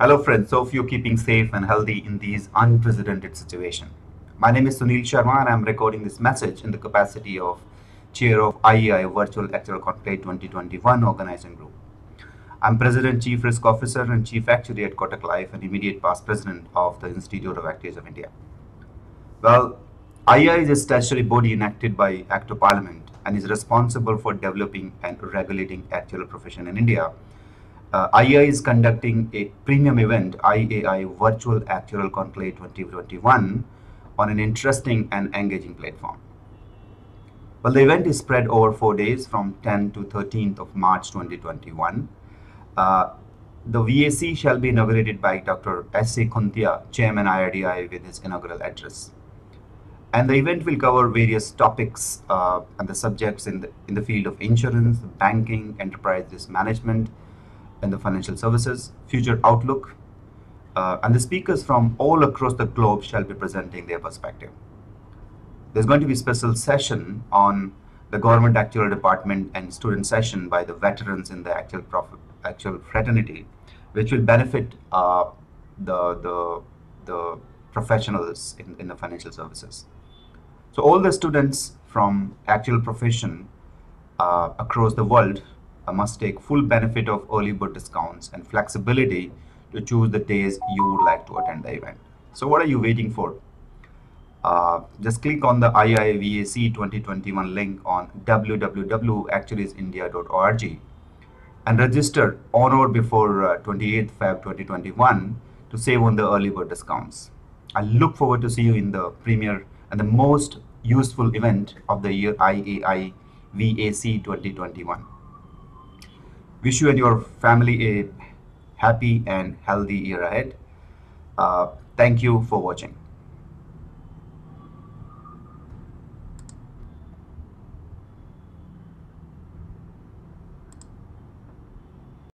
Hello friends, hope you're keeping safe and healthy in these unprecedented situation. My name is Sunil Sharma and I'm recording this message in the capacity of Chair of IAI Virtual Actuarial Conclave 2021 Organizing Group. I'm President, Chief Risk Officer and Chief Actuary at Kotak Life and immediate past President of the Institute of Actuaries of India. Well, IAI is a statutory body enacted by Act of Parliament and is responsible for developing and regulating actuarial profession in India. Uh, IAI is conducting a premium event, IAI Virtual Actuarial Conclave 2021, on an interesting and engaging platform. Well, the event is spread over four days from 10 to 13th of March 2021. Uh, the VAC shall be inaugurated by Dr. S.A. Khuntia, Chairman IRDAI, with his inaugural address. And the event will cover various topics uh, and the subjects in the, in the field of insurance, banking, enterprise risk management, and the financial services, future outlook, uh, and the speakers from all across the globe shall be presenting their perspective. There's going to be a special session on the government actuarial department and student session by the veterans in the actuarial actuarial fraternity, which will benefit uh, the, the, the professionals in, in the financial services. So all the students from actuarial profession uh, across the world must take full benefit of early bird discounts and flexibility to choose the days you would like to attend the event. So what are you waiting for? Uh, just click on the IAI VAC 2021 link on www.actuariesindia.org and register on or before uh, 28th Feb 2021 to save on the early bird discounts. I look forward to see you in the premier and the most useful event of the year IAI VAC 2021. Wish you and your family a happy and healthy year ahead. Uh, thank you for watching.